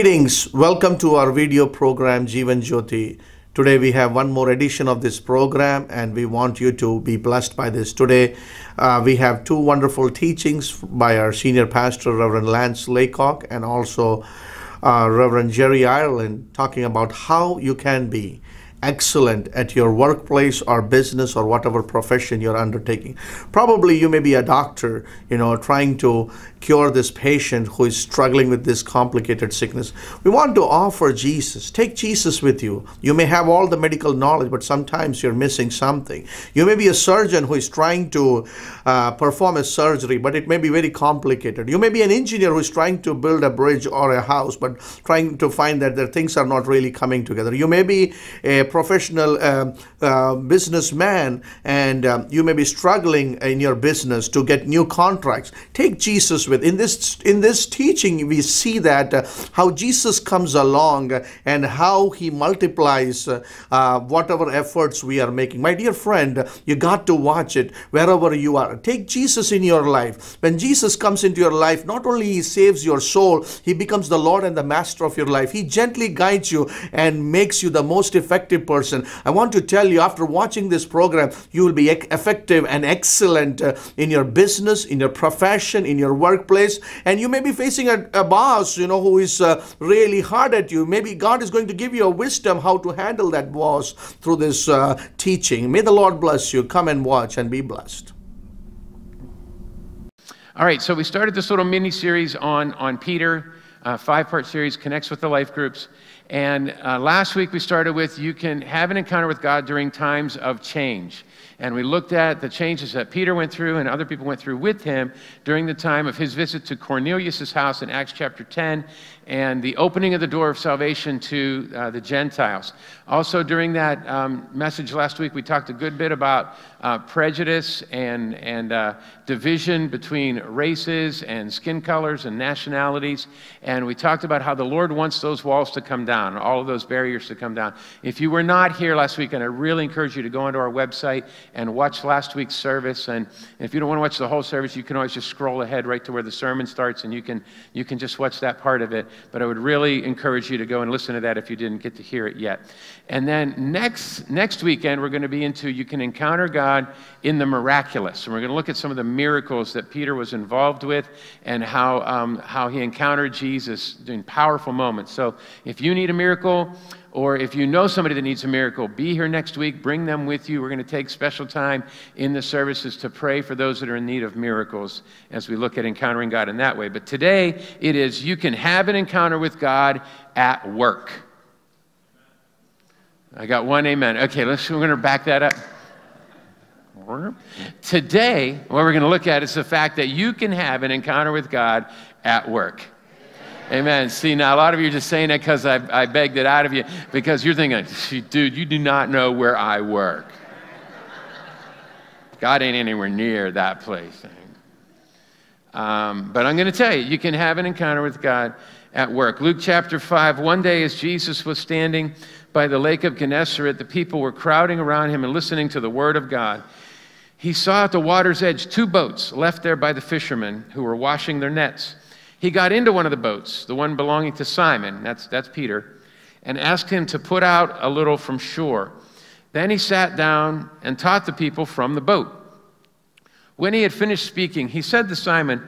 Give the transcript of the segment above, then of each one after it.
Greetings, welcome to our video program Jeevan Jyoti. Today we have one more edition of this program and we want you to be blessed by this. Today uh, we have two wonderful teachings by our senior pastor, Reverend Lance Laycock, and also uh, Reverend Jerry Ireland, talking about how you can be excellent at your workplace or business or whatever profession you're undertaking. Probably you may be a doctor, you know, trying to cure this patient who is struggling with this complicated sickness. We want to offer Jesus. Take Jesus with you. You may have all the medical knowledge, but sometimes you're missing something. You may be a surgeon who is trying to uh, perform a surgery, but it may be very complicated. You may be an engineer who is trying to build a bridge or a house, but trying to find that the things are not really coming together. You may be a professional uh, uh, businessman and um, you may be struggling in your business to get new contracts. Take Jesus with. In this in this teaching, we see that uh, how Jesus comes along and how he multiplies uh, uh, whatever efforts we are making. My dear friend, you got to watch it wherever you are. Take Jesus in your life. When Jesus comes into your life, not only he saves your soul, he becomes the Lord and the master of your life. He gently guides you and makes you the most effective person. I want to tell you, after watching this program, you will be effective and excellent uh, in your business, in your profession, in your workplace. And you may be facing a, a boss, you know, who is uh, really hard at you. Maybe God is going to give you a wisdom how to handle that boss through this uh, teaching. May the Lord bless you. Come and watch and be blessed. All right, so we started this little mini series on, on Peter, uh, five part series, connects with the life groups. And uh, last week we started with you can have an encounter with God during times of change. And we looked at the changes that Peter went through and other people went through with him during the time of his visit to Cornelius' house in Acts chapter 10 and the opening of the door of salvation to uh, the Gentiles. Also, during that um, message last week, we talked a good bit about uh, prejudice and, and uh, division between races and skin colors and nationalities. And we talked about how the Lord wants those walls to come down, all of those barriers to come down. If you were not here last week, and I really encourage you to go onto our website and watch last week's service. And if you don't want to watch the whole service, you can always just scroll ahead right to where the sermon starts, and you can, you can just watch that part of it. But I would really encourage you to go and listen to that if you didn't get to hear it yet. And then next, next weekend, we're going to be into You Can Encounter God in the Miraculous. And we're going to look at some of the miracles that Peter was involved with and how, um, how he encountered Jesus in powerful moments. So if you need a miracle, or if you know somebody that needs a miracle, be here next week. Bring them with you. We're going to take special time in the services to pray for those that are in need of miracles as we look at encountering God in that way. But today, it is you can have an encounter with God at work. I got one amen. Okay, let's, we're going to back that up. Today, what we're going to look at is the fact that you can have an encounter with God at work. Amen. See, now a lot of you are just saying that because I, I begged it out of you, because you're thinking, dude, you do not know where I work. God ain't anywhere near that place. Um, but I'm going to tell you, you can have an encounter with God at work. Luke chapter 5, one day as Jesus was standing by the lake of Gennesaret, the people were crowding around him and listening to the word of God. He saw at the water's edge two boats left there by the fishermen who were washing their nets. He got into one of the boats, the one belonging to Simon, that's, that's Peter, and asked him to put out a little from shore. Then he sat down and taught the people from the boat. When he had finished speaking, he said to Simon,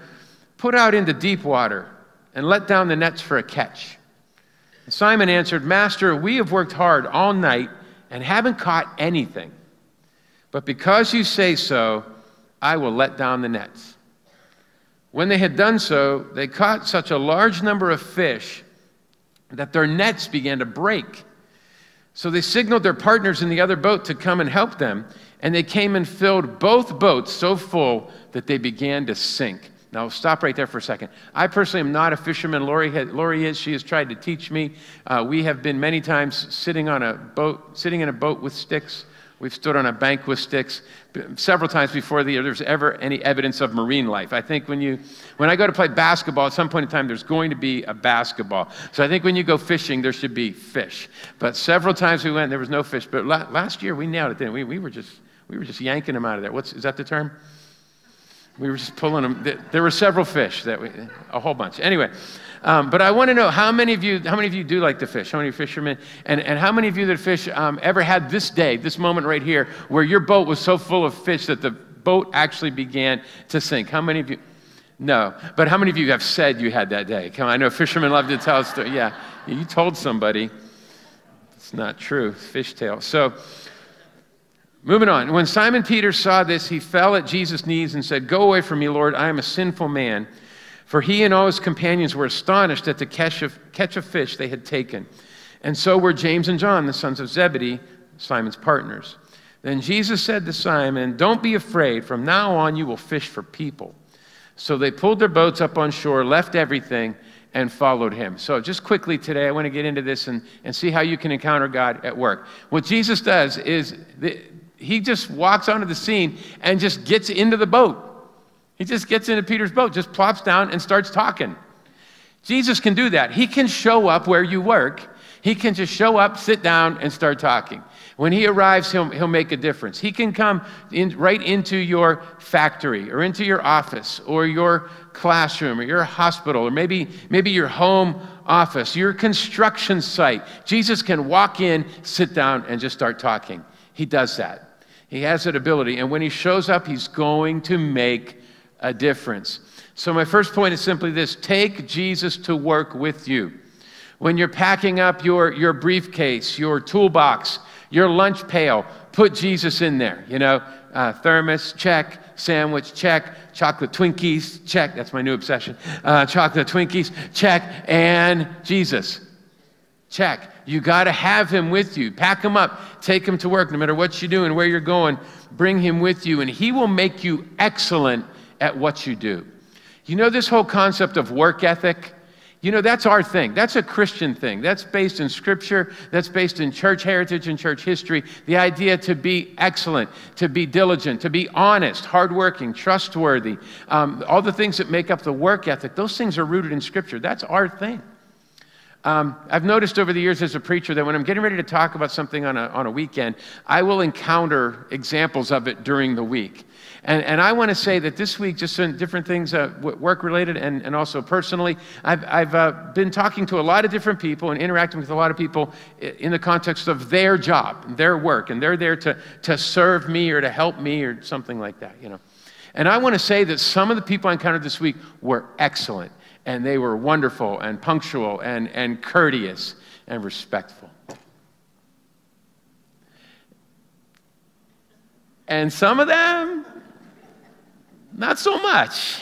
Put out into deep water and let down the nets for a catch. Simon answered, Master, we have worked hard all night and haven't caught anything. But because you say so, I will let down the nets. When they had done so, they caught such a large number of fish that their nets began to break. So they signaled their partners in the other boat to come and help them, and they came and filled both boats so full that they began to sink. Now, stop right there for a second. I personally am not a fisherman. Lori, Lori is. She has tried to teach me. Uh, we have been many times sitting on a boat, sitting in a boat with sticks, We've stood on a bank with sticks several times before the, there's ever any evidence of marine life. I think when you, when I go to play basketball, at some point in time, there's going to be a basketball. So I think when you go fishing, there should be fish. But several times we went, there was no fish. But last year we nailed it. Then we, we were just, we were just yanking them out of there. What's is that the term? We were just pulling them. There were several fish that we, a whole bunch. Anyway, um, but I want to know how many of you, how many of you do like to fish? How many fishermen? And, and how many of you that fish um, ever had this day, this moment right here, where your boat was so full of fish that the boat actually began to sink? How many of you? No. But how many of you have said you had that day? Come on, I know fishermen love to tell story. Yeah, you told somebody. It's not true. Fish tale. So, moving on. When Simon Peter saw this, he fell at Jesus' knees and said, Go away from me, Lord. I am a sinful man. For he and all his companions were astonished at the catch of, catch of fish they had taken. And so were James and John, the sons of Zebedee, Simon's partners. Then Jesus said to Simon, Don't be afraid. From now on, you will fish for people. So they pulled their boats up on shore, left everything, and followed him. So, just quickly today, I want to get into this and, and see how you can encounter God at work. What Jesus does is the, he just walks onto the scene and just gets into the boat. He just gets into Peter's boat, just plops down and starts talking. Jesus can do that. He can show up where you work. He can just show up, sit down, and start talking. When he arrives, he'll, he'll make a difference. He can come in, right into your factory or into your office or your classroom or your hospital or maybe, maybe your home office, your construction site. Jesus can walk in, sit down, and just start talking. He does that. He has that ability. And when he shows up, he's going to make a difference. So, my first point is simply this take Jesus to work with you. When you're packing up your, your briefcase, your toolbox, your lunch pail, put Jesus in there. You know, uh, thermos, check. Sandwich, check. Chocolate Twinkies, check. That's my new obsession. Uh, chocolate Twinkies, check. And Jesus, check. You got to have him with you. Pack him up. Take him to work, no matter what you're doing, where you're going. Bring him with you, and he will make you excellent at what you do. You know, this whole concept of work ethic, you know, that's our thing. That's a Christian thing. That's based in scripture, that's based in church heritage and church history. The idea to be excellent, to be diligent, to be honest, hardworking, trustworthy, um, all the things that make up the work ethic, those things are rooted in scripture. That's our thing. Um, I've noticed over the years as a preacher that when I'm getting ready to talk about something on a, on a weekend, I will encounter examples of it during the week. And, and I want to say that this week, just in different things, uh, work related and, and also personally, I've, I've uh, been talking to a lot of different people and interacting with a lot of people in the context of their job, their work, and they're there to, to serve me or to help me or something like that, you know. And I want to say that some of the people I encountered this week were excellent and they were wonderful and punctual and, and courteous and respectful. And some of them, not so much.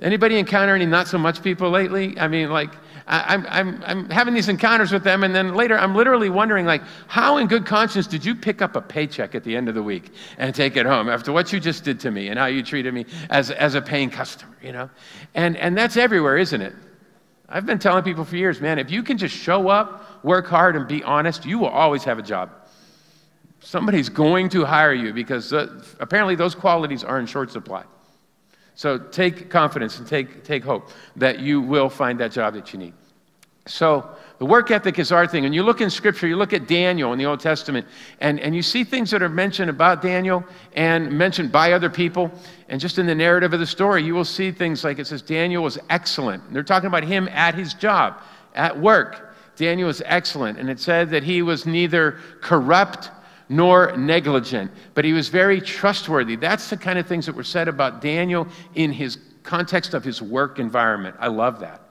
Anybody encounter any not so much people lately? I mean, like, I, am I'm, I'm having these encounters with them, and then later I'm literally wondering, like, how in good conscience did you pick up a paycheck at the end of the week and take it home after what you just did to me and how you treated me as, as a paying customer, you know? And, and that's everywhere, isn't it? I've been telling people for years, man, if you can just show up, work hard, and be honest, you will always have a job. Somebody's going to hire you because uh, apparently those qualities are in short supply. So take confidence and take, take hope that you will find that job that you need. So the work ethic is our thing. And you look in Scripture, you look at Daniel in the Old Testament, and, and you see things that are mentioned about Daniel and mentioned by other people. And just in the narrative of the story, you will see things like it says Daniel was excellent. And they're talking about him at his job, at work. Daniel was excellent. And it said that he was neither corrupt nor negligent, but he was very trustworthy. That's the kind of things that were said about Daniel in his context of his work environment. I love that.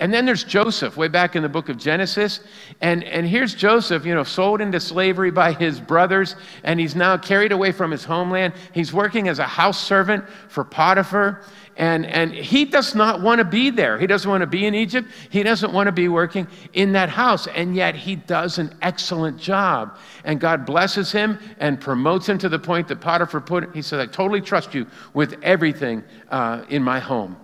And then there's Joseph, way back in the book of Genesis. And, and here's Joseph, you know, sold into slavery by his brothers, and he's now carried away from his homeland. He's working as a house servant for Potiphar. And, and he does not want to be there. He doesn't want to be in Egypt. He doesn't want to be working in that house. And yet he does an excellent job. And God blesses him and promotes him to the point that Potiphar put, he said, I totally trust you with everything uh, in my home.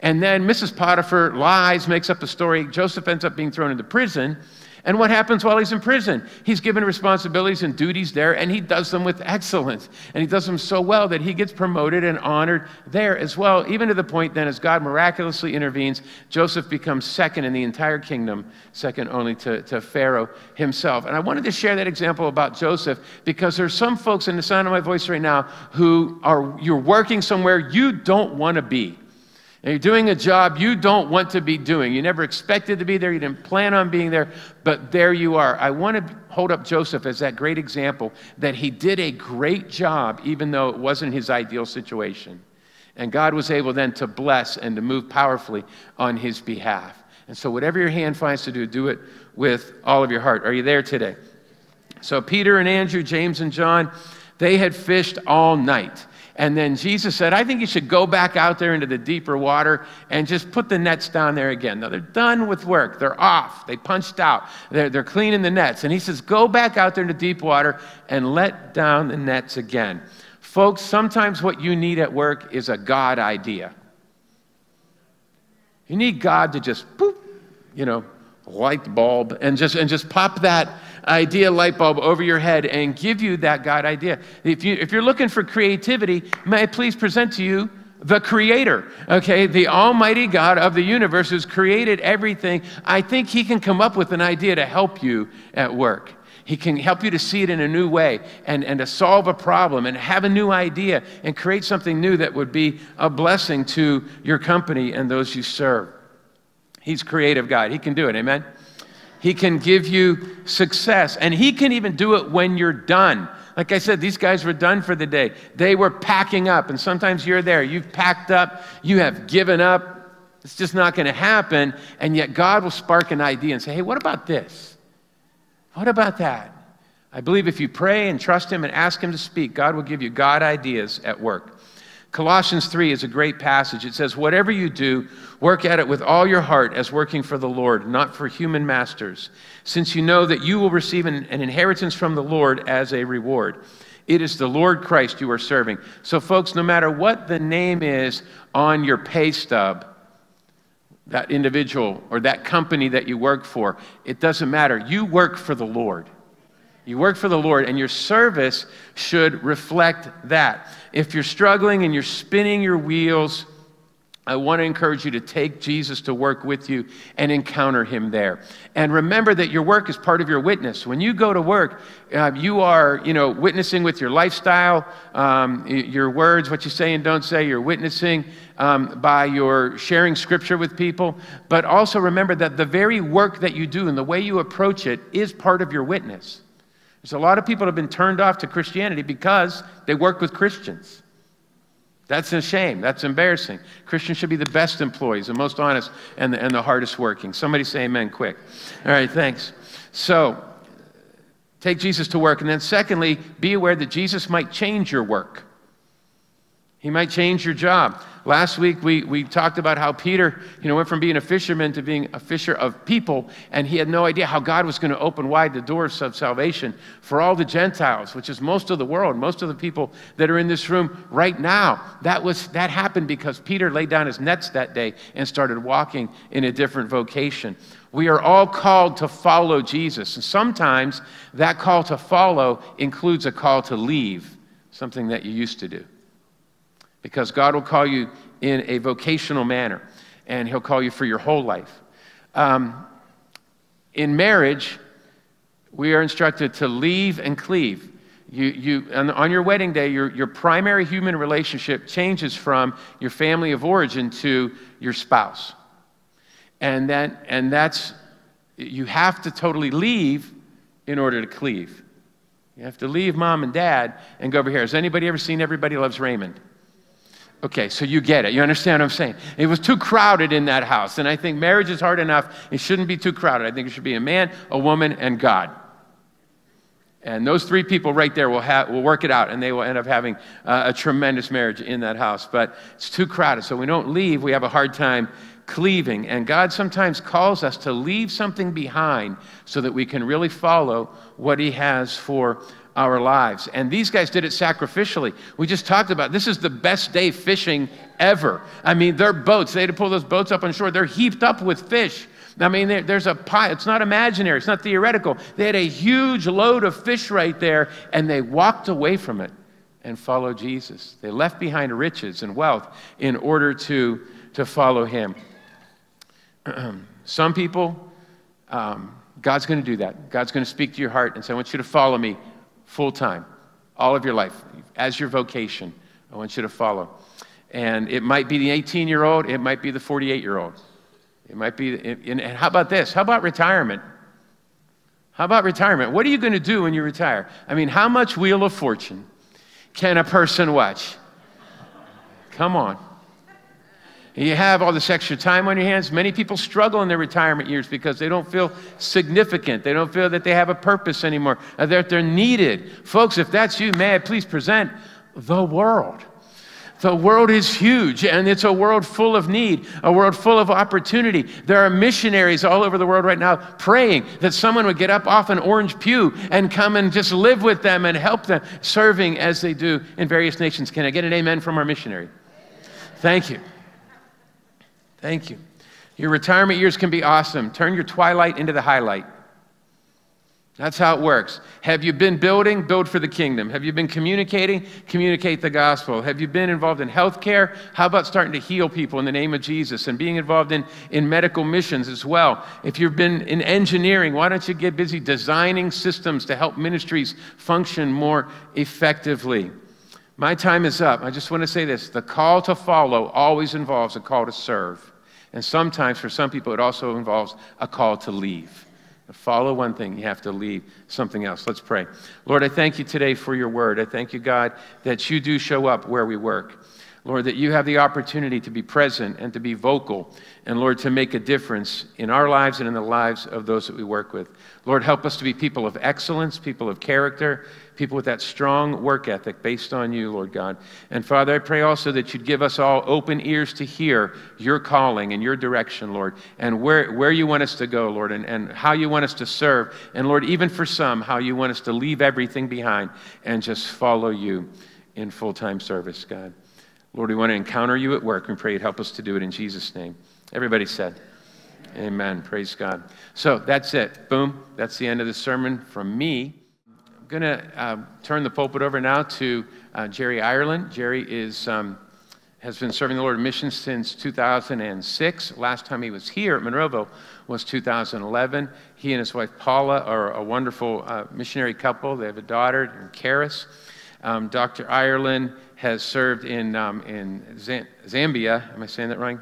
And then Mrs. Potiphar lies, makes up a story. Joseph ends up being thrown into prison. And what happens while he's in prison? He's given responsibilities and duties there, and he does them with excellence. And he does them so well that he gets promoted and honored there as well, even to the point then, as God miraculously intervenes, Joseph becomes second in the entire kingdom, second only to, to Pharaoh himself. And I wanted to share that example about Joseph because there's some folks in the sound of my voice right now who are, you're working somewhere you don't want to be. And you're doing a job you don't want to be doing. You never expected to be there. You didn't plan on being there, but there you are. I want to hold up Joseph as that great example that he did a great job, even though it wasn't his ideal situation. And God was able then to bless and to move powerfully on his behalf. And so, whatever your hand finds to do, do it with all of your heart. Are you there today? So, Peter and Andrew, James and John, they had fished all night. And then Jesus said, I think you should go back out there into the deeper water and just put the nets down there again. Now they're done with work. They're off. They punched out. They're, they're cleaning the nets. And he says, Go back out there into deep water and let down the nets again. Folks, sometimes what you need at work is a God idea. You need God to just, boop, you know, light bulb and just, and just pop that idea light bulb over your head and give you that God idea. If, you, if you're looking for creativity, may I please present to you the creator, okay? The almighty God of the universe who's created everything. I think he can come up with an idea to help you at work. He can help you to see it in a new way and, and to solve a problem and have a new idea and create something new that would be a blessing to your company and those you serve. He's creative God. He can do it. Amen. He can give you success. And He can even do it when you're done. Like I said, these guys were done for the day. They were packing up. And sometimes you're there. You've packed up. You have given up. It's just not going to happen. And yet God will spark an idea and say, hey, what about this? What about that? I believe if you pray and trust Him and ask Him to speak, God will give you God ideas at work. Colossians 3 is a great passage. It says, Whatever you do, work at it with all your heart as working for the Lord, not for human masters, since you know that you will receive an, an, inheritance from the Lord as a reward. It is the Lord Christ you are serving. So, folks, no matter what the name is on your pay stub, that individual or that company that you work for, it doesn't matter. You work for the Lord. You work for the Lord, and your service should reflect that. If you're struggling and you're spinning your wheels, I want to encourage you to take Jesus to work with you and encounter him there. And remember that your work is part of your witness. When you go to work, uh, you are, you know, witnessing with your lifestyle, um, your words, what you say and don't say. You're witnessing um, by your sharing scripture with people. But also remember that the very work that you do and the way you approach it is part of your witness. There's a lot of people have been turned off to Christianity because they work with Christians. That's a shame. That's embarrassing. Christians should be the best employees, the most honest, and the, and the hardest working. Somebody say amen quick. All right, thanks. So, take Jesus to work. And then, secondly, be aware that Jesus might change your work. He might change your job. Last week we, we talked about how Peter, you know, went from being a fisherman to being a fisher of people, and he had no idea how God was going to open wide the doors of salvation for all the Gentiles, which is most of the world, most of the people that are in this room right now. That was that happened because Peter laid down his nets that day and started walking in a different vocation. We are all called to follow Jesus. And sometimes that call to follow includes a call to leave, something that you used to do because God will call you in a vocational manner and He'll call you for your whole life. Um, in marriage, we are instructed to leave and cleave. You, you, on your wedding day, your, your primary human relationship changes from your family of origin to your spouse. And, that, and that's, you have to totally leave in order to cleave. You have to leave mom and dad and go over here. Has anybody ever seen Everybody Loves Raymond? Okay, so you get it. You understand what I'm saying? It was too crowded in that house. And I think marriage is hard enough. It shouldn't be too crowded. I think it should be a man, a woman, and God. And those three people right there will, have, will work it out, and they will end up having uh, a tremendous marriage in that house. But it's too crowded. So we don't leave. We have a hard time cleaving. And God sometimes calls us to leave something behind so that we can really follow what He has for our lives. And these guys did it sacrificially. We just talked about this is the best day fishing ever. I mean, their boats, they had to pull those boats up on shore. They're heaped up with fish. I mean, there's a pie. It's not imaginary. It's not theoretical. They had a huge load of fish right there, and they walked away from it and followed Jesus. They left behind riches and wealth in order to, to follow him. Some people, um, God's going to do that. God's going to speak to your heart and say, I want you to follow me full time, all of your life, as your vocation. I want you to follow. And it might be the 18 year old, it might be the 48 year old. It might be, and how about this? How about retirement? How about retirement? What are you going to do when you retire? I mean, how much Wheel of Fortune can a person watch? Come on. You have all this extra time on your hands. Many people struggle in their retirement years because they don't feel significant. They don't feel that they have a purpose anymore, uh, that they're needed. Folks, if that's you, may I please present the world. The world is huge and it's a world full of need, a world full of opportunity. There are missionaries all over the world right now praying that someone would get up off an orange pew and come and just live with them and help them, serving as they do in various nations. Can I get an amen from our missionary? Thank you. Thank you. Your retirement years can be awesome. Turn your twilight into the highlight. That's how it works. Have you been building? Build for the kingdom. Have you been communicating? Communicate the gospel. Have you been involved in healthcare? How about starting to heal people in the name of Jesus and being involved in, in medical missions as well? If you've been in engineering, why don't you get busy designing systems to help ministries function more effectively? My time is up. I just want to say this the call to follow always involves a call to serve. And sometimes, for some people, it also involves a call to leave follow one thing, you have to leave something else. Let's pray. Lord, I thank you today for your word. I thank you, God, that you do show up where we work. Lord, that you have the opportunity to be present and to be vocal, and Lord, to make a difference in our lives and in the lives of those that we work with. Lord, help us to be people of excellence, people of character, people with that strong work ethic based on you, Lord God. And Father, I pray also that you'd give us all open ears to hear your calling and your direction, Lord, and where, where you want us to go, Lord, and, and how you want us to serve. And Lord, even for some, how you want us to leave everything behind and just follow you in full time service, God. Lord, we want to encounter you at work and pray you'd help us to do it in Jesus' name. Everybody said, Amen. Praise God. So that's it. Boom. That's the end of the sermon from me going to uh, turn the pulpit over now to uh, Jerry Ireland. Jerry is, um, has been serving the Lord in missions since 2006. Last time he was here at Monroeville was 2011. He and his wife Paula are a wonderful uh, missionary couple. They have a daughter, Karis. Um, Dr. Ireland has served in, um, in Zambia. Am I saying that wrong?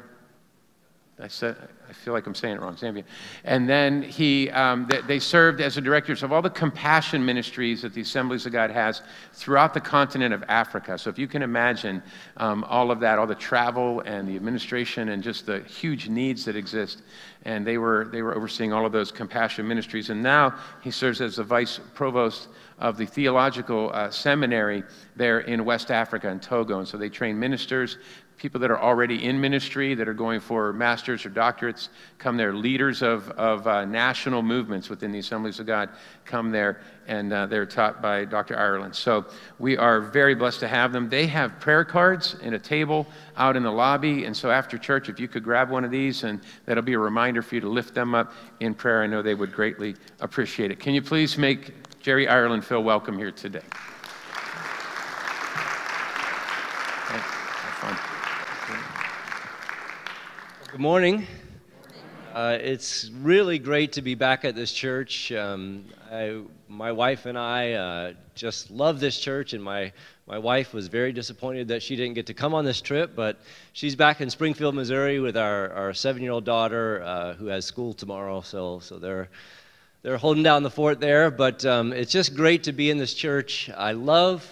I said, I feel like I'm saying it wrong, Zambia. And then he, um, they, they, served as the directors of all the compassion ministries that the Assemblies of God has throughout the continent of Africa. So if you can imagine um, all of that, all the travel and the administration and just the huge needs that exist. And they were, they were overseeing all of those compassion ministries. And now he serves as the vice provost of the theological uh, seminary there in West Africa in Togo. And so they train ministers, people that are already in ministry that are going for masters or doctorates come there. Leaders of, of uh, national movements within the Assemblies of God come there, and uh, they're taught by Dr. Ireland. So we are very blessed to have them. They have prayer cards and a table out in the lobby, and so after church, if you could grab one of these, and that'll be a reminder for you to lift them up in prayer, I know they would greatly appreciate it. Can you please make Jerry Ireland feel welcome here today? Good morning. Uh, it's really great to be back at this church. Um, I, my wife and I uh, just love this church, and my, my wife was very disappointed that she didn't get to come on this trip, but she's back in Springfield, Missouri with our, our seven year old daughter uh, who has school tomorrow, so, so they're, they're holding down the fort there. But um, it's just great to be in this church. I love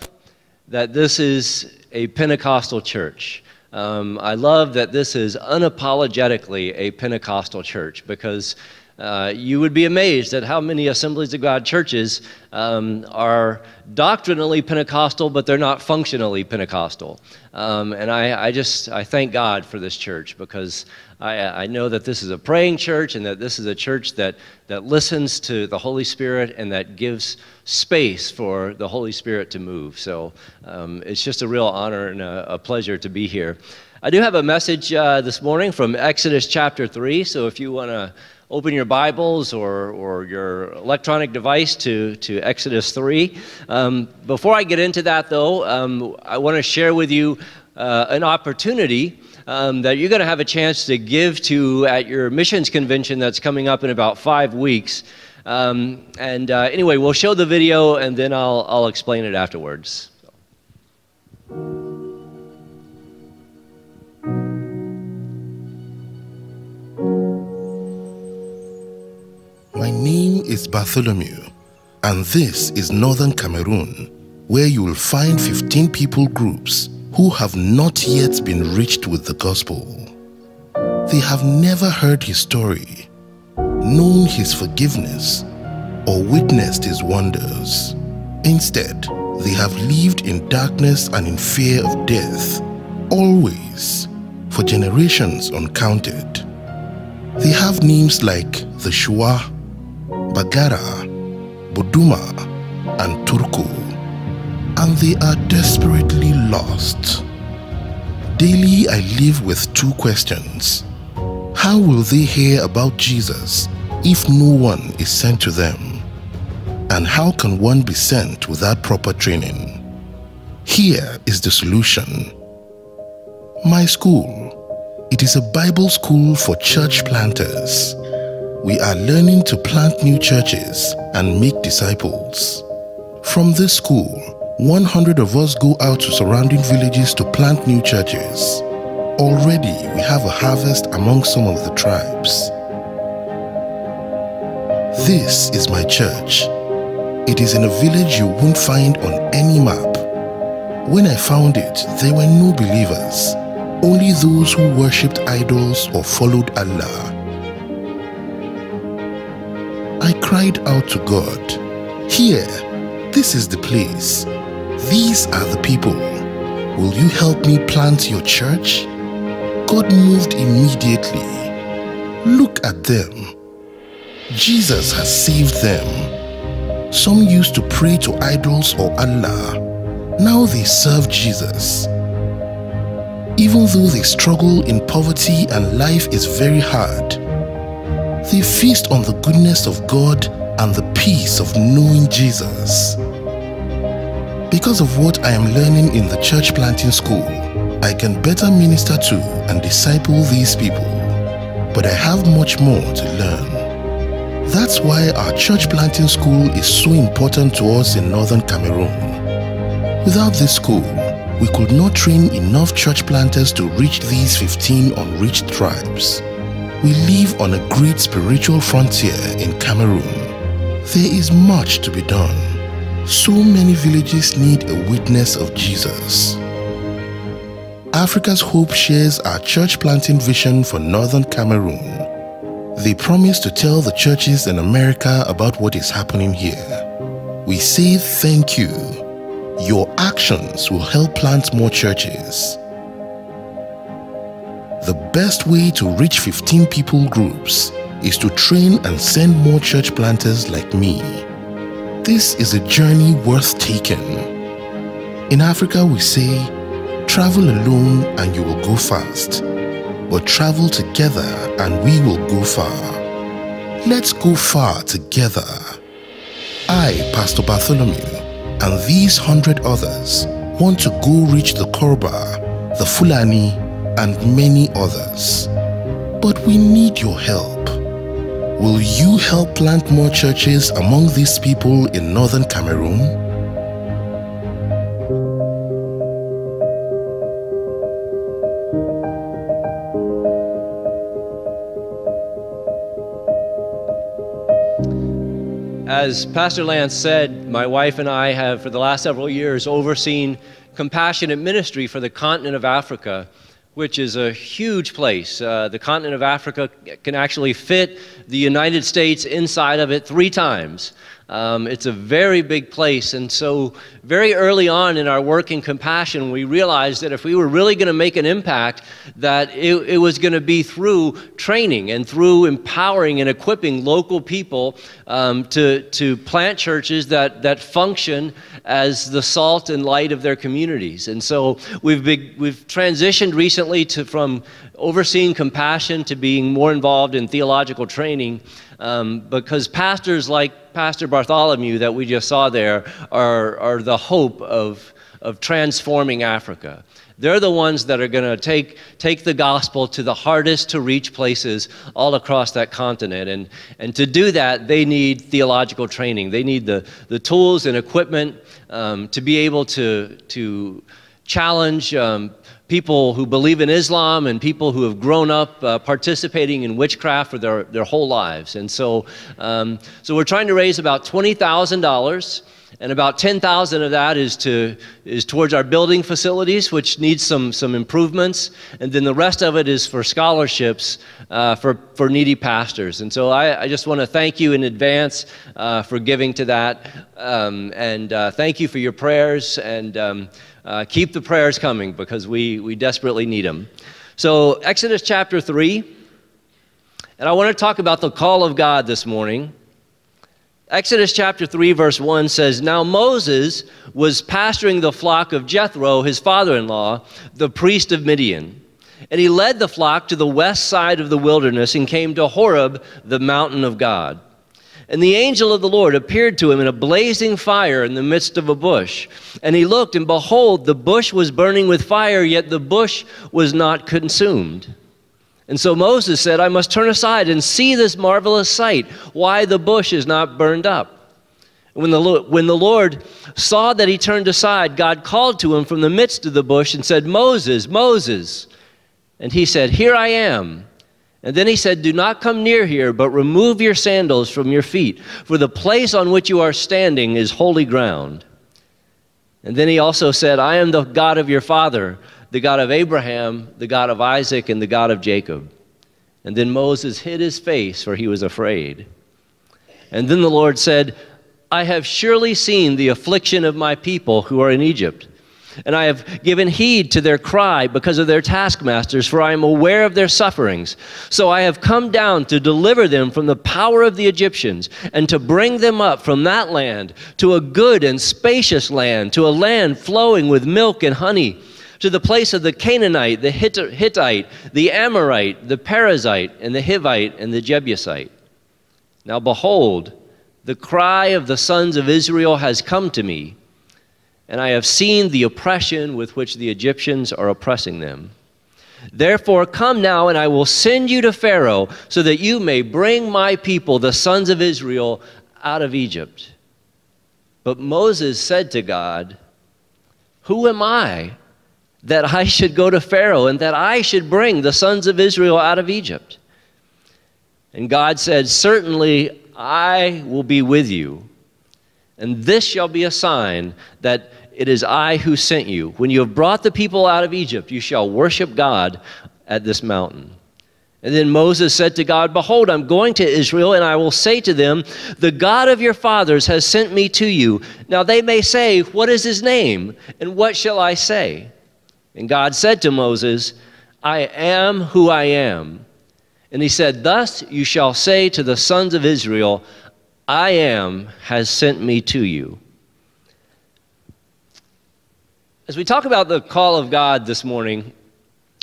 that this is a Pentecostal church. Um, I love that this is unapologetically a Pentecostal church because uh, you would be amazed at how many Assemblies of God churches um, are doctrinally Pentecostal, but they're not functionally Pentecostal. Um, and I, I, just I thank God for this church because I, I, know that this is a praying church and that this is a church that, that listens to the Holy Spirit and that gives space for the Holy Spirit to move. So um, it's just a real honor and a, a, pleasure to be here. I do have a message uh, this morning from Exodus chapter 3, so if you want to open your Bibles or, or your electronic device to, to Exodus 3. Um, before I get into that, though, um, I want to share with you uh, an opportunity um, that you're going to have a chance to give to at your missions convention that's coming up in about five weeks. Um, and uh, anyway, we'll show the video and then I'll, I'll explain it afterwards. My name is Bartholomew, and this is Northern Cameroon, where you will find 15 people groups who have not yet been reached with the gospel. They have never heard his story, known his forgiveness, or witnessed his wonders. Instead, they have lived in darkness and in fear of death, always, for generations uncounted. They have names like the Shua, Bagara, Buduma, and Turku, and they are desperately lost. Daily, I live with two questions. How will they hear about Jesus if no one is sent to them? And how can one be sent without proper training? Here is the solution. My school. It is a Bible school for church planters we are learning to plant new churches and make disciples. From this school, 100 of us go out to surrounding villages to plant new churches. Already, we have a harvest among some of the tribes. This is my church. It is in a village you won't find on any map. When I found it, there were no believers, only those who worshipped idols or followed Allah. I cried out to God, Here, this is the place. These are the people. Will you help me plant your church? God moved immediately. Look at them. Jesus has saved them. Some used to pray to idols or Allah. Now they serve Jesus. Even though they struggle in poverty and life is very hard, they feast on the goodness of God and the peace of knowing Jesus. Because of what I am learning in the church planting school, I can better minister to and disciple these people. But I have much more to learn. That's why our church planting school is so important to us in northern Cameroon. Without this school, we could not train enough church planters to reach these 15 unreached tribes. We live on a great spiritual frontier in Cameroon. There is much to be done. So many villages need a witness of Jesus. Africa's Hope shares our church planting vision for northern Cameroon. They promise to tell the churches in America about what is happening here. We say thank you. Your actions will help plant more churches. The best way to reach 15 people groups is to train and send more church planters like me. This is a journey worth taking. In Africa, we say, travel alone and you will go fast, but travel together and we will go far. Let's go far together. I, Pastor Bartholomew, and these hundred others want to go reach the Korba, the Fulani, and many others. But we need your help. Will you help plant more churches among these people in northern Cameroon? As Pastor Lance said, my wife and I have, for the last several years, overseen compassionate ministry for the continent of Africa which is a huge place. Uh, the continent of Africa can actually fit the United States inside of it three times. Um, it's a very big place. And so, very early on in our work in compassion, we realized that if we were really going to make an impact, that it, it was going to be through training and through empowering and equipping local people um, to, to plant churches that, that function as the salt and light of their communities. And so, we've, we've transitioned recently to, from overseeing compassion to being more involved in theological training um, because pastors like Pastor Bartholomew that we just saw there are, are the hope of, of transforming Africa. They're the ones that are going to take, take the gospel to the hardest to reach places all across that continent. And, and to do that, they need theological training. They need the, the tools and equipment um, to be able to, to challenge um, people who believe in Islam and people who have grown up uh, participating in witchcraft for their, their whole lives. And so, um, so we're trying to raise about $20,000 and about 10,000 of that is to is towards our building facilities, which needs some some improvements, and then the rest of it is for scholarships uh, for for needy pastors. And so I, I just want to thank you in advance uh, for giving to that, um, and uh, thank you for your prayers, and um, uh, keep the prayers coming because we we desperately need them. So Exodus chapter three, and I want to talk about the call of God this morning. Exodus chapter 3, verse 1 says Now Moses was pasturing the flock of Jethro, his father in law, the priest of Midian. And he led the flock to the west side of the wilderness and came to Horeb, the mountain of God. And the angel of the Lord appeared to him in a blazing fire in the midst of a bush. And he looked, and behold, the bush was burning with fire, yet the bush was not consumed. And so Moses said, I must turn aside and see this marvelous sight, why the bush is not burned up. When the, when the Lord saw that he turned aside, God called to him from the midst of the bush and said, Moses, Moses. And he said, Here I am. And then he said, Do not come near here, but remove your sandals from your feet, for the place on which you are standing is holy ground. And then he also said, I am the God of your father the God of Abraham, the God of Isaac, and the God of Jacob. And then Moses hid his face, for he was afraid. And then the Lord said, I have surely seen the affliction of my people who are in Egypt. And I have given heed to their cry because of their taskmasters, for I am aware of their sufferings. So I have come down to deliver them from the power of the Egyptians, and to bring them up from that land to a good and spacious land, to a land flowing with milk and honey to the place of the Canaanite, the Hittite, the Amorite, the Perizzite, and the Hivite, and the Jebusite. Now behold, the cry of the sons of Israel has come to me, and I have seen the oppression with which the Egyptians are oppressing them. Therefore, come now, and I will send you to Pharaoh, so that you may bring my people, the sons of Israel, out of Egypt. But Moses said to God, Who am I? That I should go to Pharaoh and that I should bring the sons of Israel out of Egypt. And God said, Certainly I will be with you. And this shall be a sign that it is I who sent you. When you have brought the people out of Egypt, you shall worship God at this mountain. And then Moses said to God, Behold, I'm going to Israel, and I will say to them, The God of your fathers has sent me to you. Now they may say, What is his name? And what shall I say? And God said to Moses, I am who I am. And he said, Thus you shall say to the sons of Israel, I am has sent me to you. As we talk about the call of God this morning,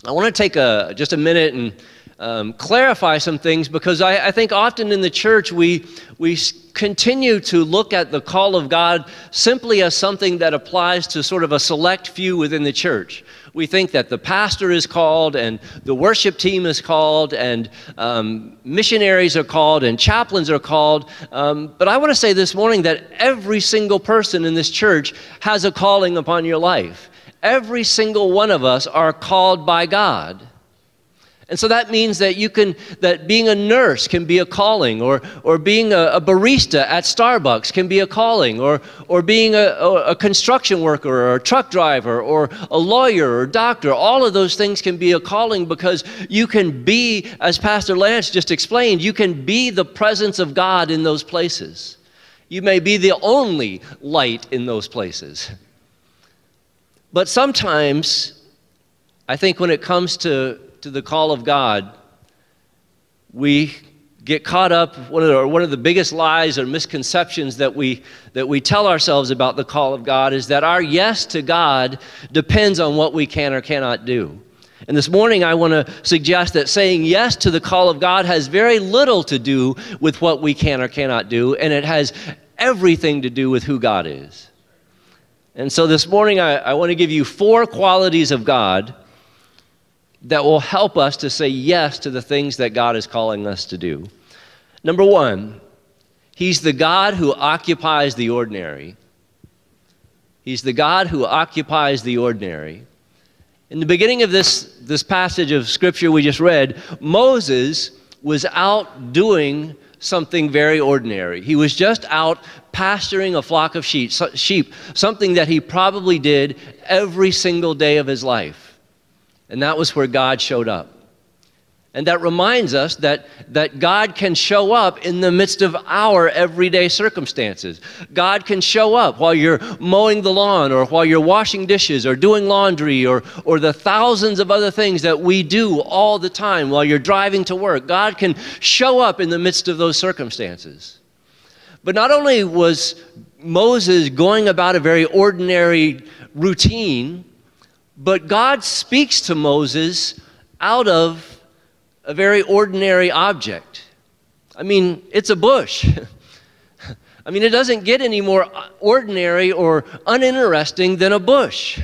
I want to take a, just a minute and um, clarify some things because I, I, think often in the church we, we continue to look at the call of God simply as something that applies to sort of a select few within the church. We think that the pastor is called and the worship team is called and um, missionaries are called and chaplains are called. Um, but I want to say this morning that every single person in this church has a calling upon your life. Every single one of us are called by God. And so that means that you can, that being a nurse can be a calling, or, or being a, a barista at Starbucks can be a calling, or, or being a, a construction worker, or a truck driver, or a lawyer, or doctor. All of those things can be a calling because you can be, as Pastor Lance just explained, you can be the presence of God in those places. You may be the only light in those places. But sometimes, I think when it comes to to the call of God, we get caught up one of the, one of the biggest lies or misconceptions that we that we tell ourselves about the call of God is that our yes to God depends on what we can or cannot do. And this morning, I want to suggest that saying yes to the call of God has very little to do with what we can or cannot do, and it has everything to do with who God is. And so this morning, I, I want to give you four qualities of God that will help us to say yes to the things that God is calling us to do. Number one, He's the God who occupies the ordinary. He's the God who occupies the ordinary. In the beginning of this, this passage of scripture we just read, Moses was out doing something very ordinary. He was just out pasturing a flock of sheep, sheep, something that he probably did every single day of his life. And that was where God showed up. And that reminds us that, that God can show up in the midst of our everyday circumstances. God can show up while you're mowing the lawn or while you're washing dishes or doing laundry or, or the thousands of other things that we do all the time while you're driving to work. God can show up in the midst of those circumstances. But not only was Moses going about a very ordinary routine, but God speaks to Moses out of a very ordinary object. I mean, it's a bush. I mean, it doesn't get any more ordinary or uninteresting than a bush.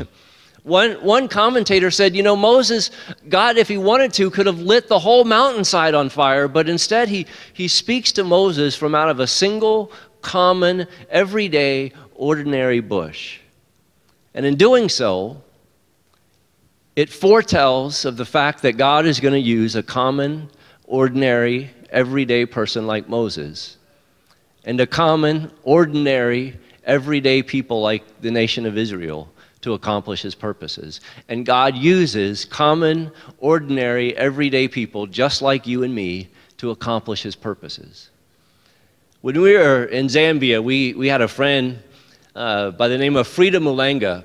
One, one commentator said, you know, Moses, God, if he wanted to, could have lit the whole mountainside on fire, but instead he, he speaks to Moses from out of a single, common, everyday, ordinary bush. And in doing so, it foretells of the fact that God is going to use a common, ordinary, everyday person like Moses and a common, ordinary, everyday people like the nation of Israel to accomplish his purposes. And God uses common, ordinary, everyday people just like you and me to accomplish his purposes. When we were in Zambia, we, we had a friend uh, by the name of Frida Mulenga,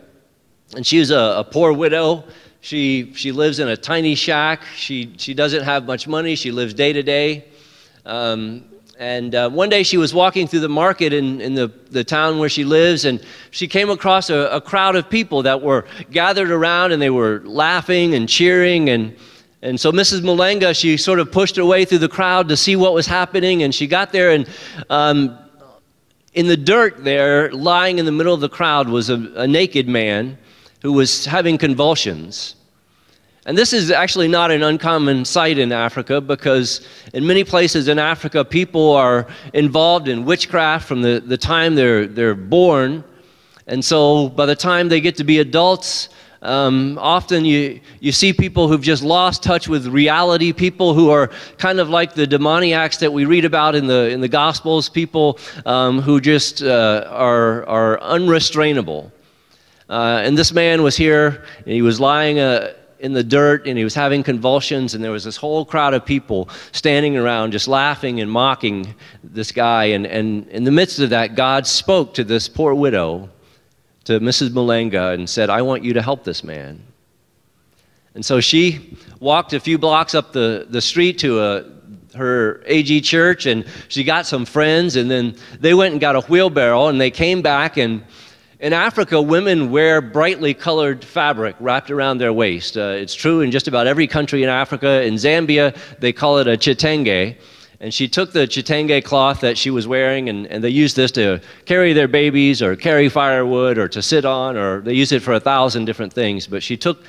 and she was a, a poor widow she, she lives in a tiny shack. She, she doesn't have much money. She lives day to day. Um, and uh, one day she was walking through the market in, in the, the town where she lives, and she came across a, a crowd of people that were gathered around and they were laughing and cheering. And, and so Mrs. Mulenga, she sort of pushed her way through the crowd to see what was happening. And she got there, and um, in the dirt there, lying in the middle of the crowd, was a, a naked man who was having convulsions. And this is actually not an uncommon sight in Africa because in many places in Africa, people are involved in witchcraft from the, the time they're, they're born. And so by the time they get to be adults, um, often you, you see people who've just lost touch with reality, people who are kind of like the demoniacs that we read about in the, in the Gospels, people um, who just uh, are, are unrestrainable. Uh, and this man was here, and he was lying uh, in the dirt, and he was having convulsions, and there was this whole crowd of people standing around just laughing and mocking this guy. And, and in the midst of that, God spoke to this poor widow, to Mrs. Mulenga, and said, I want you to help this man. And so she walked a few blocks up the, the street to a, her AG church, and she got some friends, and then they went and got a wheelbarrow, and they came back and in Africa, women wear brightly colored fabric wrapped around their waist. Uh, it's true in just about every country in Africa. In Zambia, they call it a chitenge. And she took the chitenge cloth that she was wearing, and, and they used this to carry their babies or carry firewood or to sit on, or they use it for a thousand different things. But she took,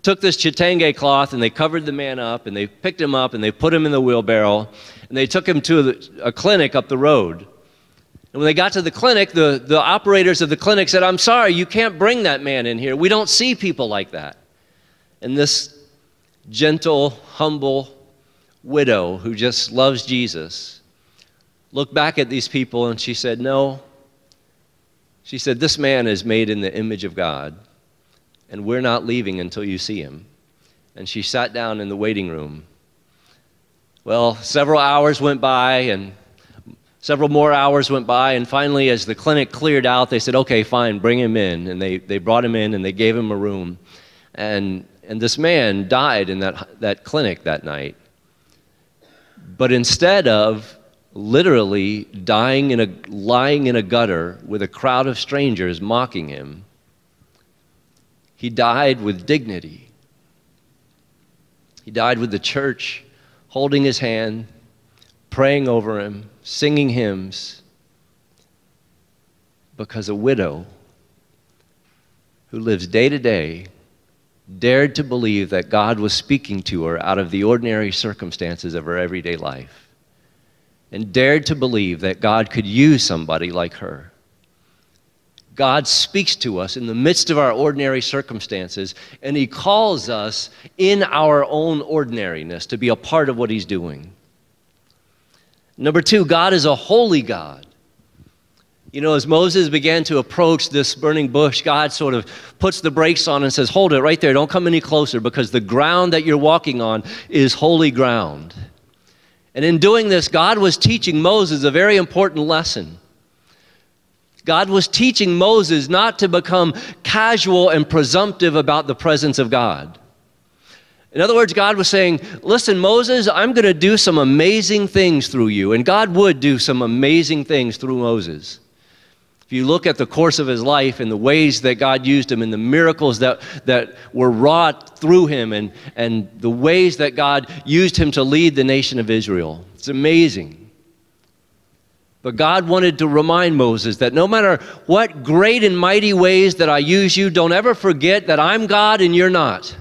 took this chitenge cloth and they covered the man up and they picked him up and they put him in the wheelbarrow and they took him to a clinic up the road. And when they got to the clinic, the, the operators of the clinic said, I'm sorry, you can't bring that man in here. We don't see people like that. And this gentle, humble widow who just loves Jesus looked back at these people and she said, No. She said, This man is made in the image of God, and we're not leaving until you see him. And she sat down in the waiting room. Well, several hours went by, and Several more hours went by, and finally, as the clinic cleared out, they said, okay, fine, bring him in. And they, they brought him in and they gave him a room. And, and this man died in that, that clinic that night. But instead of literally dying in a, lying in a gutter with a crowd of strangers mocking him, he died with dignity. He died with the church, holding his hand, praying over him, singing hymns, because a widow who lives day to day dared to believe that God was speaking to her out of the ordinary circumstances of her everyday life, and dared to believe that God could use somebody like her. God speaks to us in the midst of our ordinary circumstances, and He calls us in our own ordinariness to be a part of what He's doing. Number two, God is a holy God. You know, as Moses began to approach this burning bush, God sort of puts the brakes on and says, Hold it right there. Don't come any closer because the ground that you're walking on is holy ground. And in doing this, God was teaching Moses a very important lesson. God was teaching Moses not to become casual and presumptive about the presence of God. In other words, God was saying, Listen, Moses, I'm going to do some amazing things through you. And God would do some amazing things through Moses. If you look at the course of his life and the ways that God used him and the miracles that, that were wrought through him and, and the ways that God used him to lead the nation of Israel, it's amazing. But God wanted to remind Moses that no matter what great and mighty ways that I use you, don't ever forget that I'm God and you're not.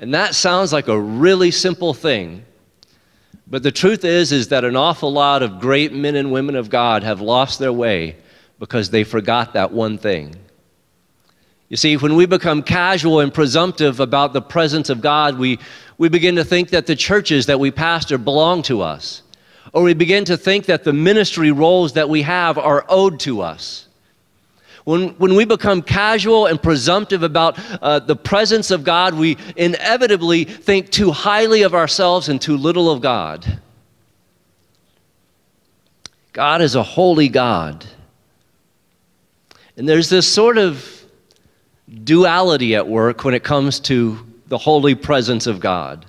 And that sounds like a really simple thing. But the truth is is that an awful lot of great men and women of God have lost their way because they forgot that one thing. You see, when we become casual and presumptive about the presence of God, we, we begin to think that the churches that we pastor belong to us. Or we begin to think that the ministry roles that we have are owed to us. When, when we become casual and presumptive about uh, the presence of God, we inevitably think too highly of ourselves and too little of God. God is a holy God. And there's this sort of duality at work when it comes to the holy presence of God.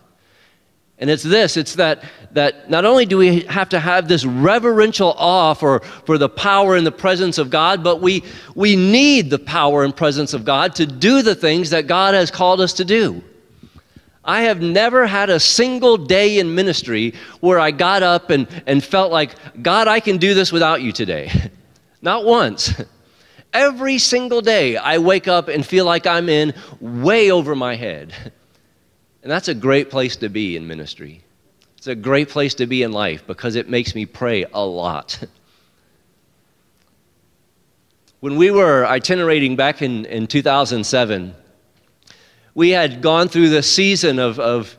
And it's this it's that, that not only do we have to have this reverential awe for, for the power and the presence of God, but we, we need the power and presence of God to do the things that God has called us to do. I have never had a single day in ministry where I got up and, and felt like, God, I can do this without you today. Not once. Every single day I wake up and feel like I'm in way over my head. And that's a great place to be in ministry. It's a great place to be in life because it makes me pray a lot. when we were itinerating back in, in 2007, we had gone through the season of, of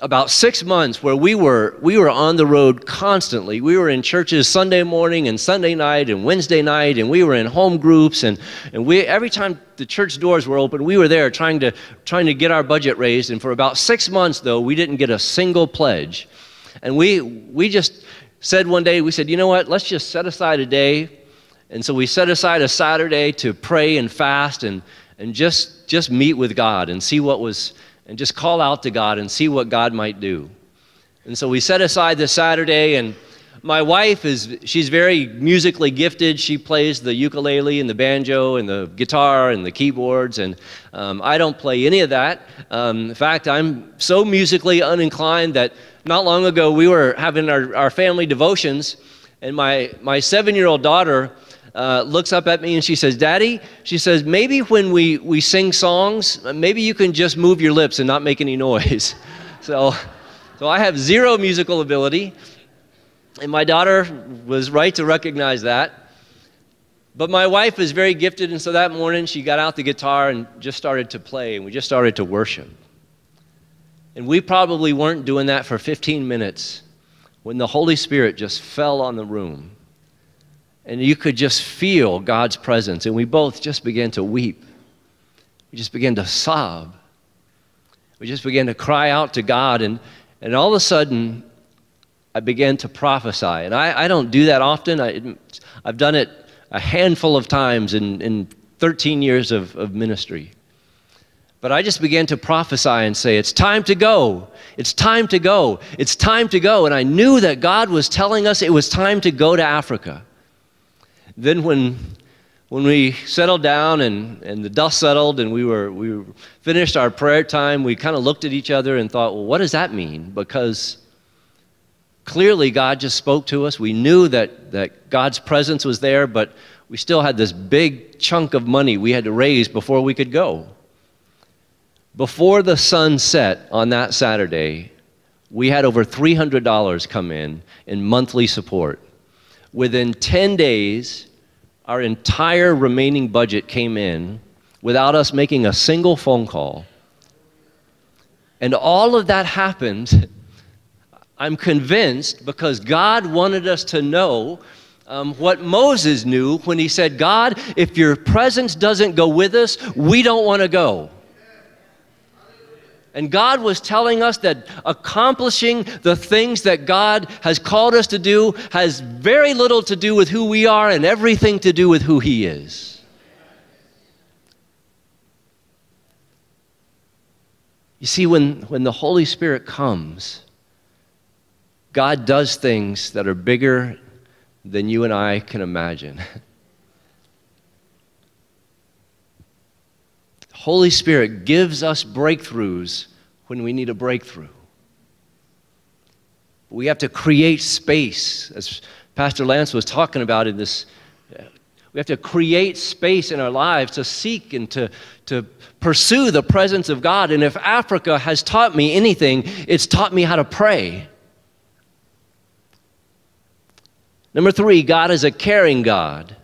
about six months where we were, we were on the road constantly. We were in churches Sunday morning and Sunday night and Wednesday night, and we were in home groups. And, and we, every time the church doors were open, we were there trying to, trying to get our budget raised. And for about six months, though, we didn't get a single pledge. And we, we just said one day, we said, you know what, let's just set aside a day. And so we set aside a Saturday to pray and fast and, and just, just meet with God and see what was and just call out to God and see what God might do. And so we set aside this Saturday, and my wife is, she's very musically gifted. She plays the ukulele and the banjo and the guitar and the keyboards, and um, I don't play any of that. Um, in fact, I'm so musically uninclined that not long ago we were having our, our family devotions, and my, my seven year old daughter uh, looks up at me and she says, Daddy, she says, maybe when we, we sing songs, maybe you can just move your lips and not make any noise. so, so I have zero musical ability. And my daughter was right to recognize that. But my wife is very gifted, and so that morning she got out the guitar and just started to play, and we just started to worship. And we probably weren't doing that for 15 minutes when the Holy Spirit just fell on the room. And you could just feel God's presence. And we both just began to weep. We just began to sob. We just began to cry out to God. And, and all of a sudden, I began to prophesy. And I, I don't do that often. I, I've done it a handful of times in, in 13 years of, of ministry. But I just began to prophesy and say, It's time to go. It's time to go. It's time to go. And I knew that God was telling us it was time to go to Africa. Then, when, when we settled down and, and the dust settled and we were we finished our prayer time, we kind of looked at each other and thought, well, what does that mean? Because clearly God just spoke to us. We knew that, that God's presence was there, but we still had this big chunk of money we had to raise before we could go. Before the sun set on that Saturday, we had over $300 come in in monthly support. Within 10 days, our entire remaining budget came in without us making a single phone call. And all of that happened, I'm convinced, because God wanted us to know um, what Moses knew when he said, God, if your presence doesn't go with us, we don't want to go. And God was telling us that accomplishing the things that God has called us to do has very little to do with who we are and everything to do with who He is. You see, when, when the Holy Spirit comes, God does things that are bigger than you and I can imagine. Holy Spirit gives us breakthroughs when we need a breakthrough. We have to create space, as Pastor Lance was talking about in this. We have to create space in our lives to seek and to, to pursue the presence of God. And if Africa has taught me anything, it's taught me how to pray. Number three, God is a caring God.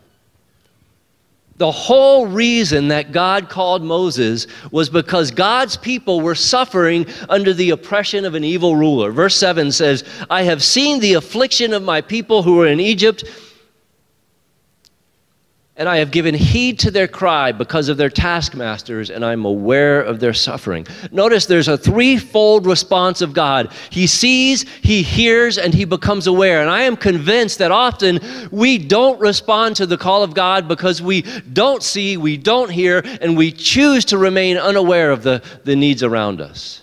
The whole reason that God called Moses was because God's people were suffering under the oppression of an evil ruler. Verse 7 says, I have seen the affliction of my people who are in Egypt and I have given heed to their cry because of their taskmasters, and I'm aware of their suffering. Notice there's a threefold response of God He sees, He hears, and He becomes aware. And I am convinced that often we don't respond to the call of God because we don't see, we don't hear, and we choose to remain unaware of the, the needs around us.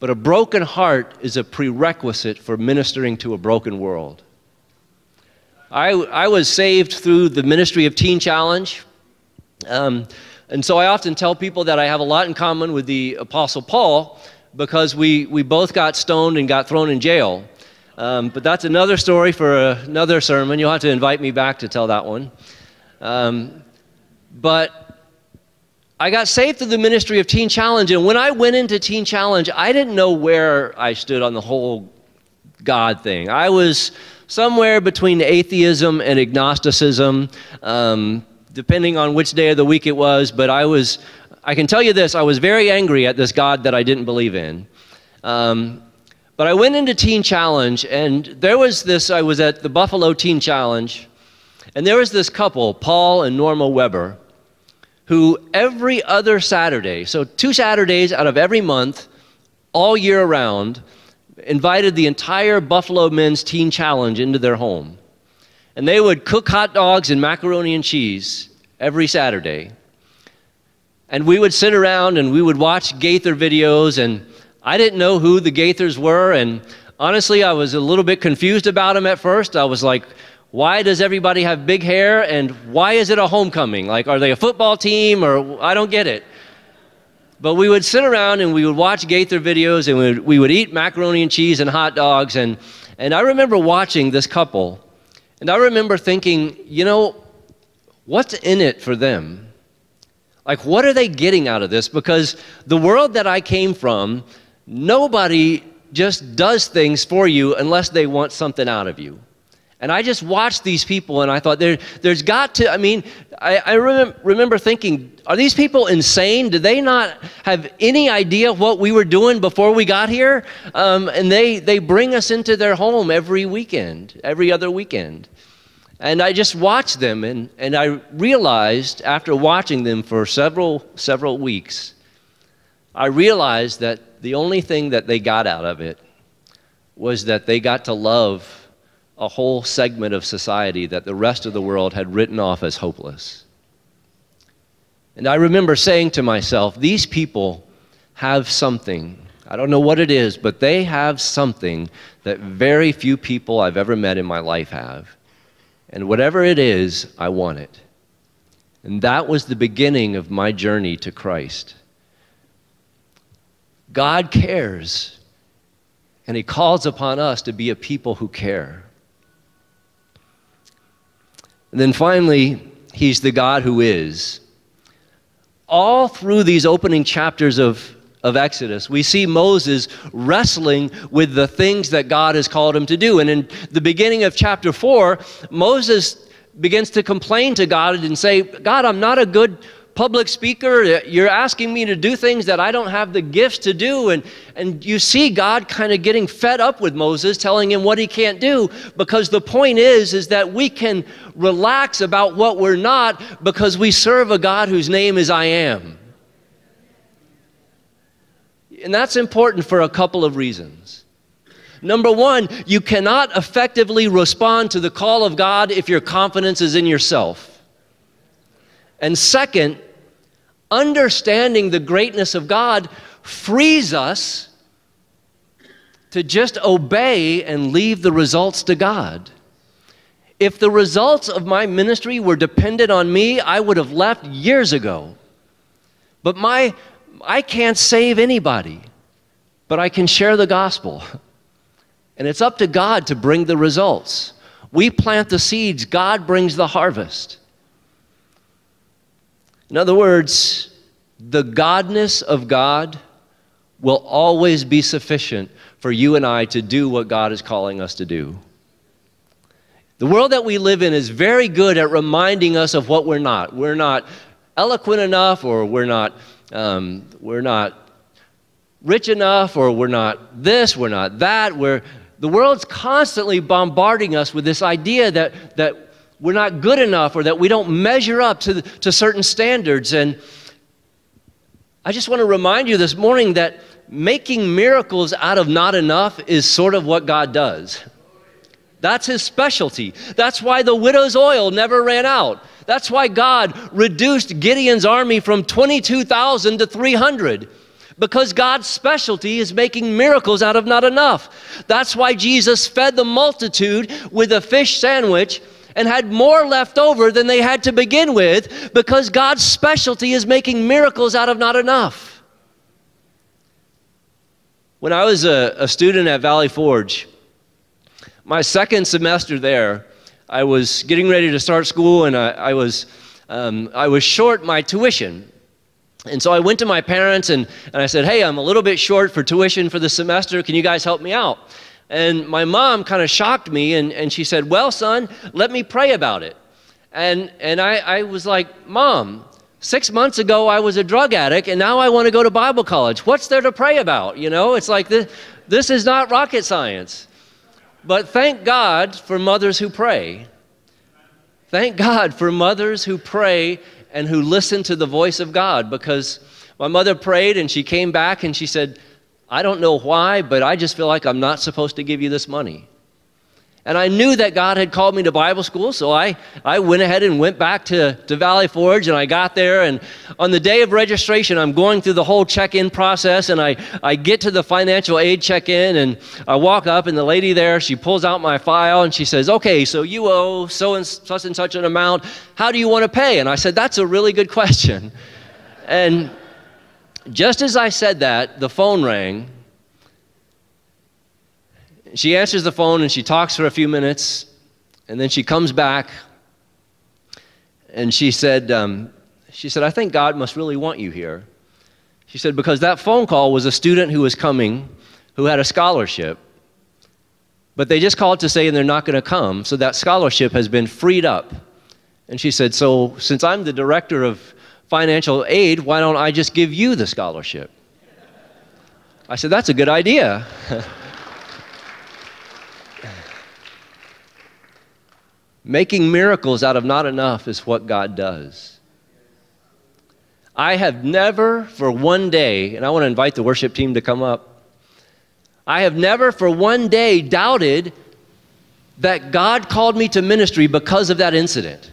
But a broken heart is a prerequisite for ministering to a broken world. I, I was saved through the ministry of Teen Challenge. Um, and so I often tell people that I have a lot in common with the Apostle Paul because we, we both got stoned and got thrown in jail. Um, but that's another story for another sermon. You'll have to invite me back to tell that one. Um, but I got saved through the ministry of Teen Challenge. And when I went into Teen Challenge, I didn't know where I stood on the whole God thing. I was somewhere between atheism and agnosticism, um, depending on which day of the week it was. But I was, I can tell you this, I was very angry at this God that I didn't believe in. Um, but I went into Teen Challenge, and there was this, I was at the Buffalo Teen Challenge, and there was this couple, Paul and Norma Weber, who every other Saturday, so two Saturdays out of every month, all year round, invited the entire Buffalo Men's Teen Challenge into their home. And they would cook hot dogs and macaroni and cheese every Saturday. And we would sit around and we would watch Gaither videos, and I didn't know who the Gaithers were. And honestly, I was a little bit confused about them at first. I was like, why does everybody have big hair and why is it a homecoming? Like, are they a football team or I don't get it. But we would sit around and we would watch Gaither videos and we would, we would eat macaroni and cheese and hot dogs. And, and I remember watching this couple and I remember thinking, you know, what's in it for them? Like, what are they getting out of this? Because the world that I came from, nobody just does things for you unless they want something out of you. And I just watched these people and I thought, there, there's got to, I mean, I, I remember, thinking, are these people insane? Did they not have any idea what we were doing before we got here? Um, and they, they bring us into their home every weekend, every other weekend. And I just watched them and, and I realized after watching them for several, several weeks, I realized that the only thing that they got out of it was that they got to love a whole segment of society that the rest of the world had written off as hopeless. And I remember saying to myself, these people have something. I don't know what it is, but they have something that very few people I've ever met in my life have. And whatever it is, I want it. And that was the beginning of my journey to Christ. God cares, and He calls upon us to be a people who care. And then finally, He's the God who is. All through these opening chapters of, of Exodus, we see Moses wrestling with the things that God has called him to do. And in the beginning of chapter 4, Moses begins to complain to God and say, God, I'm not a good public speaker. You're asking me to do things that I don't have the gifts to do. And, and you see God kind of getting fed up with Moses, telling him what he can't do. Because the point is, is that we can relax about what we're not because we serve a God whose name is I am. And that's important for a couple of reasons. Number one, you cannot effectively respond to the call of God if your confidence is in yourself. And second, understanding the greatness of God frees us to just obey and leave the results to God. If the results of my ministry were dependent on me, I would have left years ago. But my I can't save anybody, but I can share the gospel. And it's up to God to bring the results. We plant the seeds, God brings the harvest. In other words, the godness of God will always be sufficient for you and I to do what God is calling us to do. The world that we live in is very good at reminding us of what we're not. We're not eloquent enough, or we're not, um, we're not rich enough, or we're not this, we're not that. We're, the world's constantly bombarding us with this idea that, that we're not good enough or that we don't measure up to, to certain standards. And I just want to remind you this morning that making miracles out of not enough is sort of what God does. That's his specialty. That's why the widow's oil never ran out. That's why God reduced Gideon's army from 22,000 to 300 because God's specialty is making miracles out of not enough. That's why Jesus fed the multitude with a fish sandwich and had more left over than they had to begin with because God's specialty is making miracles out of not enough. When I was a, a student at Valley Forge, my second semester there, I was getting ready to start school and I, I was, um, I was short my tuition. And so I went to my parents and, and I said, Hey, I'm a little bit short for tuition for the semester. Can you guys help me out? And my mom kind of shocked me and, and she said, Well, son, let me pray about it. And, and I, I was like, Mom, six months ago I was a drug addict and now I want to go to Bible college. What's there to pray about? You know, it's like this, this is not rocket science. But thank God for mothers who pray. Thank God for mothers who pray and who listen to the voice of God because my mother prayed and she came back and she said, I don't know why, but I just feel like I'm not supposed to give you this money. And I knew that God had called me to Bible school, so I, I went ahead and went back to, to Valley Forge and I got there. And on the day of registration, I'm going through the whole check in process and I, I get to the financial aid check in and I walk up and the lady there, she pulls out my file and she says, Okay, so you owe so and such and such an amount. How do you want to pay? And I said, That's a really good question. And just as I said that, the phone rang. She answers the phone and she talks for a few minutes, and then she comes back and she said, um, she said, I think God must really want you here. She said, because that phone call was a student who was coming who had a scholarship, but they just called to say they're not going to come, so that scholarship has been freed up. And she said, So since I'm the director of financial aid, why don't I just give you the scholarship? I said, That's a good idea. Making miracles out of not enough is what God does. I have never for one day, and I want to invite the worship team to come up, I have never for one day doubted that God called me to ministry because of that incident.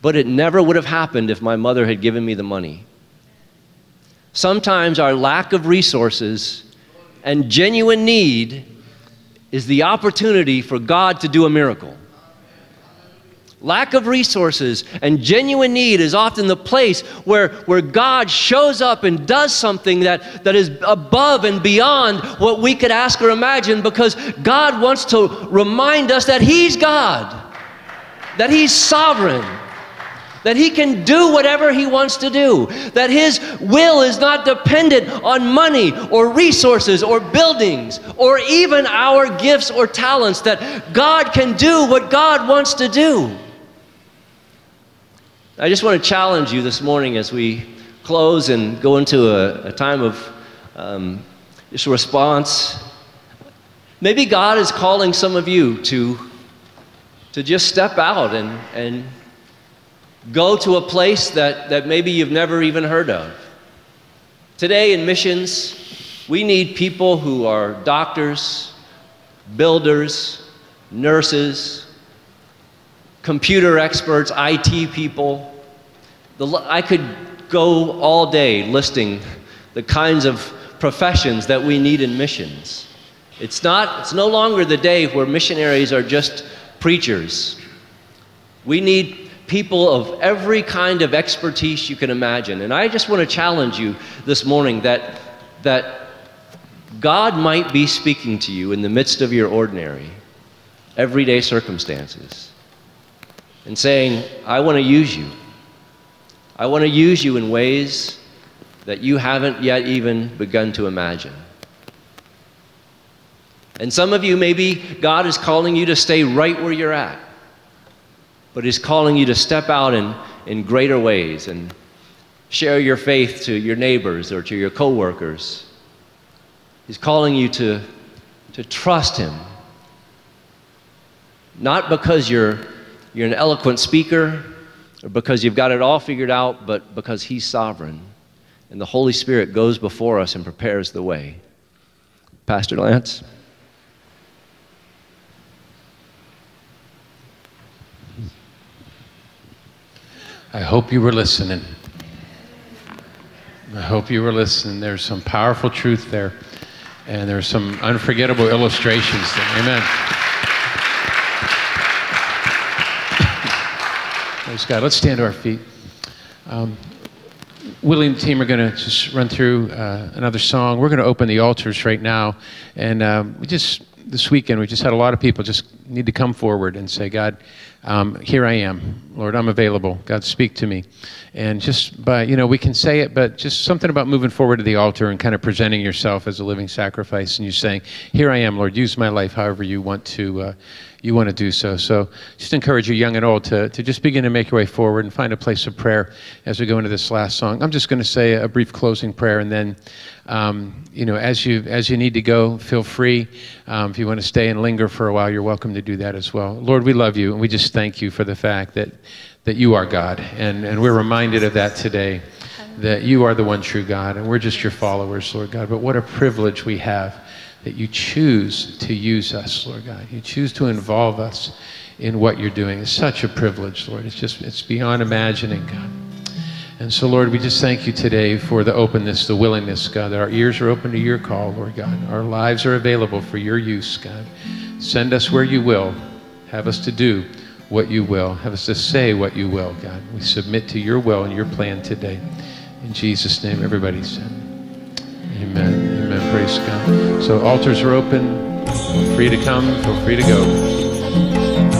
But it never would have happened if my mother had given me the money. Sometimes our lack of resources and genuine need is the opportunity for God to do a miracle. Lack of resources and genuine need is often the place where, where God shows up and does something that, that is above and beyond what we could ask or imagine because God wants to remind us that He's God, that He's sovereign, that He can do whatever He wants to do, that His will is not dependent on money or resources or buildings or even our gifts or talents, that God can do what God wants to do. I just want to challenge you this morning as we close and go into a, a time of um, just response. Maybe God is calling some of you to, to just step out and, and go to a place that, that maybe you've never even heard of. Today in missions, we need people who are doctors, builders, nurses, computer experts, IT people. The, I could go all day listing the kinds of professions that we need in missions. It's not, it's no longer the day where missionaries are just preachers. We need people of every kind of expertise you can imagine. And I just want to challenge you this morning that, that God might be speaking to you in the midst of your ordinary, everyday circumstances and saying, I want to use you. I want to use you in ways that you haven't yet even begun to imagine. And some of you, maybe God is calling you to stay right where you're at, but He's calling you to step out in, in greater ways and share your faith to your neighbors or to your coworkers. He's calling you to, to trust Him. Not because you're you're an eloquent speaker or because you've got it all figured out, but because He's sovereign. And the Holy Spirit goes before us and prepares the way. Pastor Lance? I hope you were listening. I hope you were listening. There's some powerful truth there, and there's some unforgettable illustrations there. Amen. Praise God. Let's stand to our feet. Um, Willie and the team are going to just run through uh, another song. We're going to open the altars right now. And um, we just, this weekend, we just had a lot of people just need to come forward and say, God, um, here I am. Lord, I'm available. God, speak to me. And just by, you know, we can say it, but just something about moving forward to the altar and kind of presenting yourself as a living sacrifice and you saying, Here I am, Lord, use my life however you want to. Uh, you want to do so. So just encourage you, young and old, to, to just begin to make your way forward and find a place of prayer as we go into this last song. I'm just going to say a brief closing prayer, and then, um, you know, as you as you need to go, feel free. Um, if you want to stay and linger for a while, you're welcome to do that as well. Lord, we love you, and we just thank you for the fact that that you are God, and and we're reminded of that today. That you are the one true God, and we're just your followers, Lord God. But what a privilege we have that you choose to use us, Lord God. You choose to involve us in what you're doing. It's such a privilege, Lord. It's just, it's beyond imagining, God. And so, Lord, we just thank you today for the openness, the willingness, God, that our ears are open to your call, Lord God. Our lives are available for your use, God. Send us where you will. Have us to do what you will. Have us to say what you will, God. We submit to your will and your plan today. In Jesus' name, everybody said. Amen. Amen. Praise God. So altars are open. Feel free to come. Feel free to go.